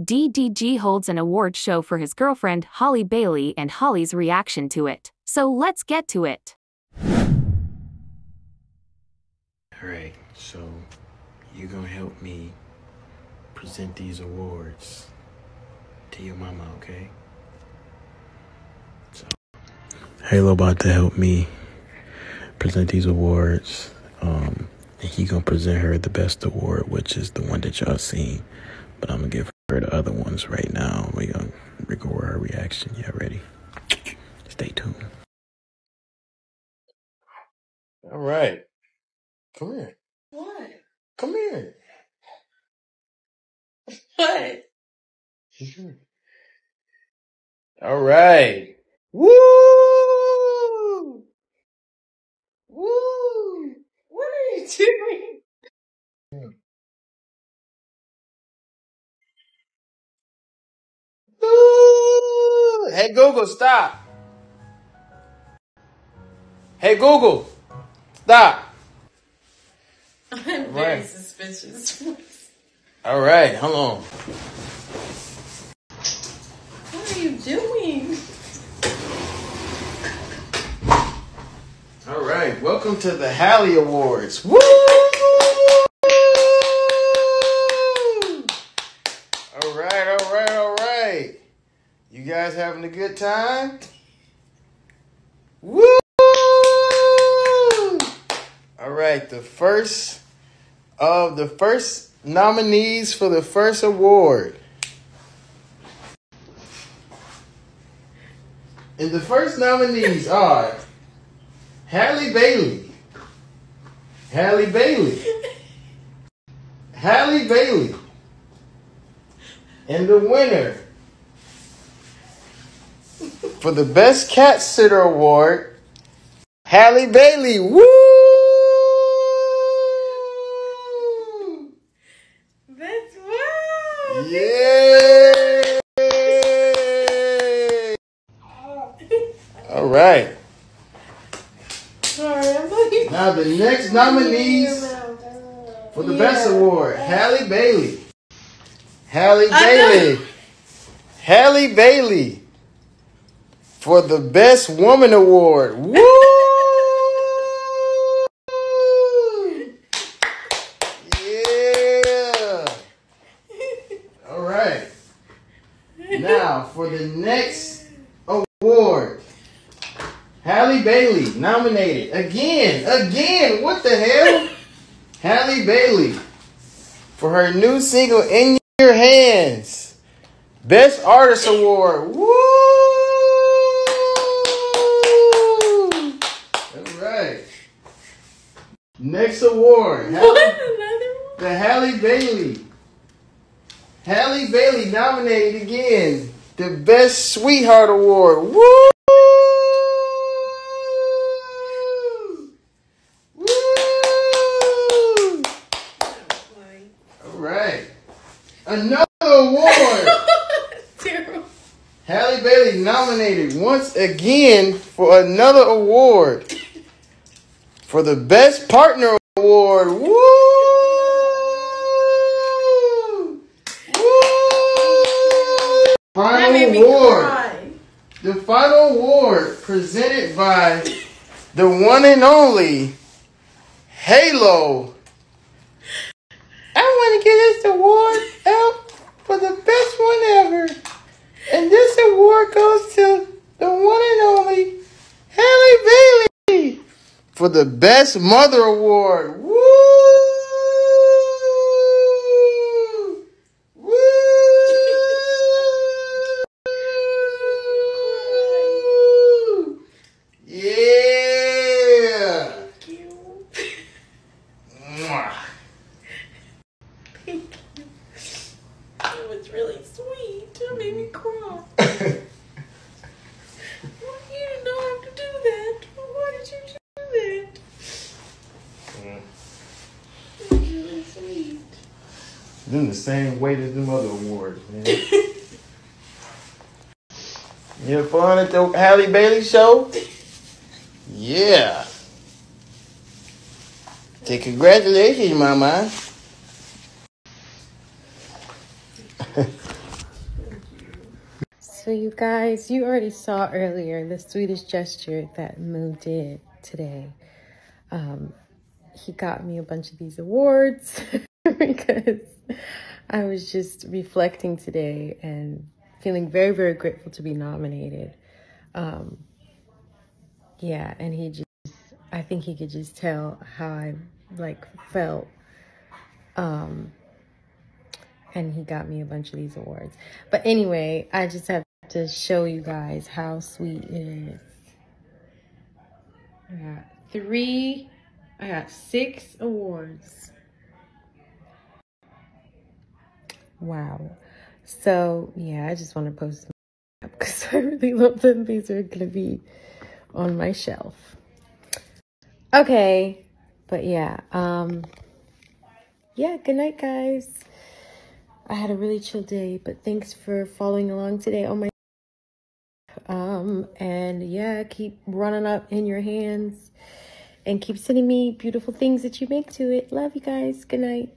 DDG holds an award show for his girlfriend, Halle Bailey, and Halle's reaction to it. So let's get to it. All right, so you gonna help me present these awards to your mama, okay? So Halo about to help me present these awards. Um, and he gonna present her the best award, which is the one that y'all seen. But I'm gonna give her the other ones right now. We're gonna record our reaction. Yeah, ready? Stay tuned. All right, come here. What? Come here. What? All right. Woo! Woo! What are you doing? Woo! Hey Google, stop. Hey Google, stop. I'm very Right. suspicious. All right, hold on. What are you doing? All right, welcome to the Halle Awards. Woo! All right, all right, all right. You guys having a good time? Woo! All right, the first of the first nominees for the first award. And the first nominees are Halle Bailey. Halle Bailey. Halle Bailey. And the winner for the Best Cat Sitter Award, Halle Bailey. Woo! That's wow. Yay! Oh. All right. Sorry. Now the next nominees for the Best Award, Halle Bailey. Halle. Bailey. Halle Bailey for the Best Woman Award. Woo! Yeah. All right. Now for the next award. Halle Bailey nominated again, again. What the hell? Halle Bailey for her new single "In Your Hands," Best Artist Award. Woo! All right. Next award, What? Halle- Another one? the Halle Bailey. Halle Bailey nominated again, the Best Sweetheart Award. Woo! Woo! Like- All right. Another award. Terrible. Halle Bailey nominated once again for another award for the Best Partner Award. Woo! Woo! Final award. The final award presented by the one and only Halo. I want to give this award out for the best one ever. And this award goes to the one and only Bailey for the Best Mother Award. Woo! Woo! Yeah! You. Mwah. Thank you. It was really sweet. It made me cry. Well, you did not have to do that. Why did you do that? It was really sweet. Them the same weight as them other awards, man. you had fun at the Halle Bailey show? Yeah. Say congratulations, mama. So, you guys, you already saw earlier the sweetest gesture that Moo did today. Um, he got me a bunch of these awards because I was just reflecting today and feeling very, very grateful to be nominated. Um, yeah, and he just, I think he could just tell how I like felt. Um, and he got me a bunch of these awards. But anyway, I just have to show you guys how sweet it is. I got three, I got six awards. Wow. So, yeah, I just want to post them because I really love them. These are to be on my shelf. Okay. But yeah, um, yeah, good night, guys. I had a really chill day, but thanks for following along today on my um and yeah, keep running up in your hands and keep sending me beautiful things that you make to it. Love you guys. Good night.